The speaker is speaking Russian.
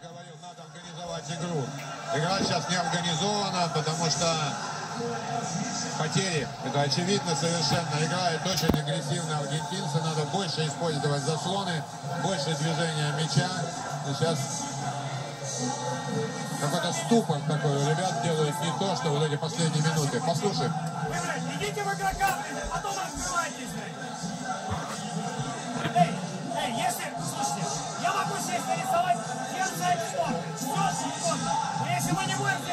говорил, надо организовать игру. Игра сейчас не организована, потому что потери. Это очевидно совершенно. Играют очень агрессивно аргентинцы. Надо больше использовать заслоны, больше движения мяча. И сейчас какой-то ступор такой у ребят делают не то, что вот эти последние минуты. Блядь, идите в игрока, блядь, а потом раскрывайтесь, что? Все, что угодно. Но если мы не будем